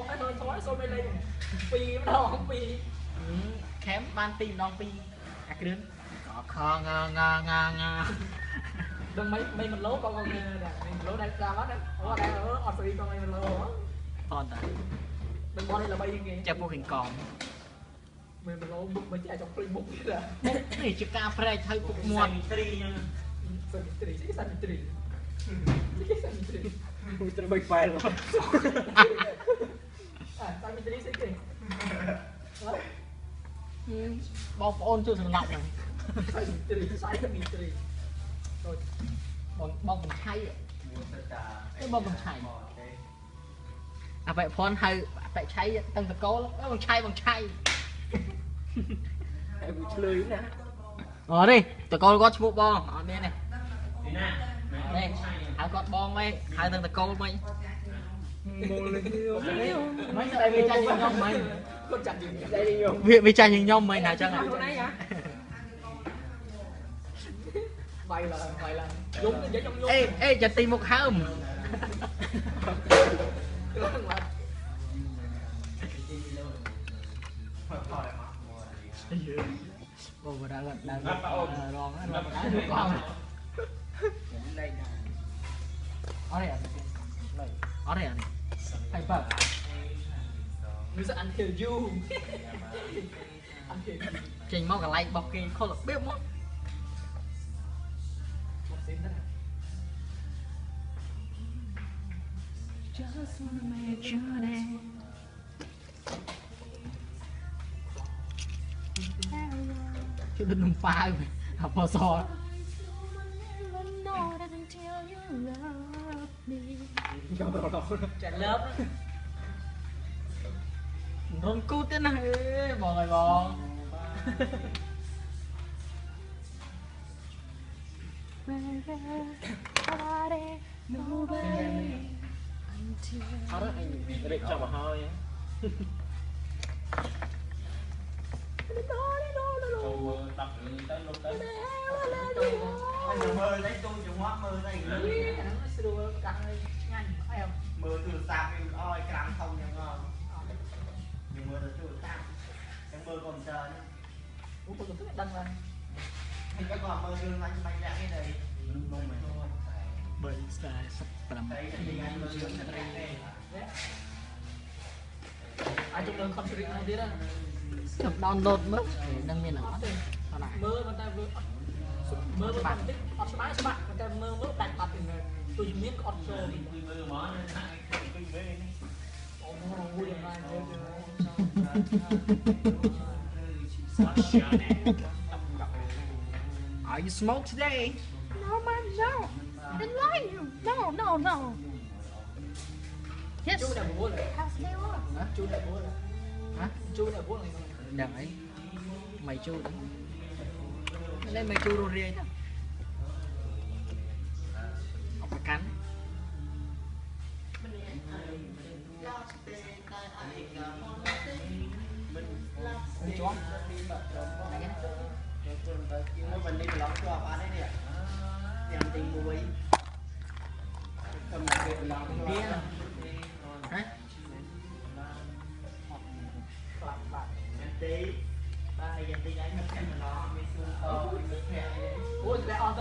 ងហើយធ្វើ thôi សូមលេងពីរម្ដងពីរខេមបានទីម្ដងពីរអាគ្រឿងក៏ខងងងងងដឹងមិនមិនមិនលោក៏ក៏គេដែរមិនលោដែរតាមអត់អូដែរអត់ស្អីក៏មិនលោតតមិនមកនេះល្បីគេចាំពួកហិងកងមិនមិនលោមុខមិនចេះចង់ព្រិចមុខទៀតដែរនេះជាការប្រែកទៅពុកមាត់ត្រីអញ្ចឹងសាមិត្រីគេសាមិត្រីគេសាមិត្រីមួយត្រីបីហ្វែល អ่ะសាមិត្រីស្អីគេបងប្អូនជួយសំណាប់ហ្នឹងសាមិត្រីសាមិត្រីដូចបងបងកំឆៃមួយទៅតាអីបងកំឆៃអាបែកភ័ណ្ឌហៅអាបែកឆៃតាំងតកលអើបងឆៃបងឆៃហើយមួយឆ្លើយណាអូនេះតកលគាត់ឈ្មោះបងអត់មានទេនេះណាមែនេះហៅគាត់បងវិញហៅតាំងតកលវិញ mấy đây mày tranh nhìn nhau mày Viện mày tranh nhìn nhau mày nào chăng à Mày là, mày là Dũng dễ trong Ê, ê, chả tìm một hôm Bồ vừa đã gần đang gần rồi nó đã được con. Ở đây à? Ở đây à? Hay quá Music Until You Chỉnh mau cả like bọc kì khó là bếp mất Just wanna make your day Chứ đừng pha rồi Học bò sò trong đầu đầu chạy lớp không cút thế này bò rồi bò. Sao đó cho mà ho nhé Câu tập tới lúc tới Anh mơ lấy tôi បទៅអញមើលទៅទូចង្វាក់មើលទៅ nó sửa căng nhanh phải không មើលទូរស័ព្ទវាអោយក្រាំធំយ៉ាងងយើងមើលទៅទូរស័ព្ទយើងមើលកុំព្យូទ័រហ្នឹង ủa tôi tôi đăng lên ហើយក៏គាត់មើលរឿងអញបាច់លាក់នេះដែរនំមែន 3 47 តែតែអញមើលរឿងត្រីទេ ai trong đơn conflict này đi đó ខ្ញុំ download មើលនឹងមានអត់ទេអត់ណា mơ mà ta vừa mơ mà bạn tích ọt smart các bạn mà ta ់ mơ mơ đặt mặt thì tôi chỉ miếng ọt show ពីមើលមកណាពីមើលនេះ ồ nó vui là mai Are you smoke today No, man, no. I didn't lie to you. No, no, no. Yes. chú là bố này How's they on? chú là bố này hả chú là bố này ដឹងអីមៃជូរlên mày chua rồi riêng ជាប់ពីមកត្រង់ហ្នឹងណាទៅទៅទៅជាងវិញប្រឡងជាប់អត់ទេនេះយ៉ាងទី1កំណត់គេប្រឡងជាប់ហ៎ខ្លាំងបាត់ទេបាទយ៉ាងទីឯងមកប្រឡងមានសួរអូយស្លែអស់